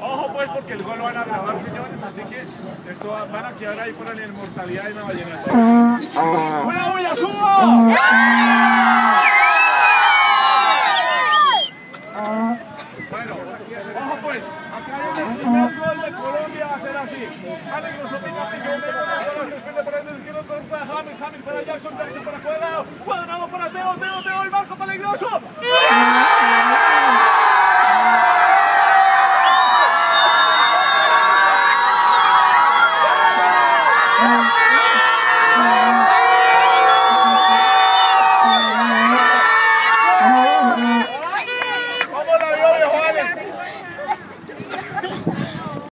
Ojo pues porque el gol lo van a grabar señores, así que esto va- van a quedar ahí por la inmortalidad de Nueva Vallenata. ¡Una bulla, subo! Bueno, ojo pues, acá hay el primer gol de Colombia va a ser así. Piso James, James para Jackson, Jackson para Cuadrado, Cuadrado para Teo, Teo, Teo, el barco peligroso.